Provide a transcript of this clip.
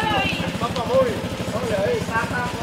Vamos, vamos, vamos. Olha aí.